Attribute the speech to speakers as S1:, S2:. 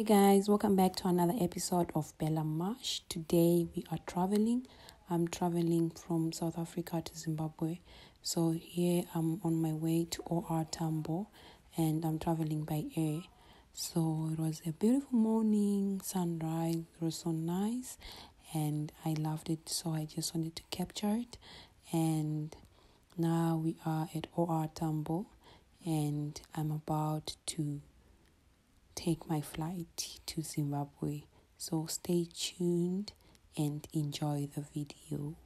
S1: Hey guys, welcome back to another episode of Bella Mash. Today we are traveling. I'm traveling from South Africa to Zimbabwe. So here I'm on my way to OR Tambo and I'm traveling by air. So it was a beautiful morning, sunrise, it was so nice and I loved it so I just wanted to capture it and now we are at OR Tambo and I'm about to take my flight to Zimbabwe. So stay tuned and enjoy the video.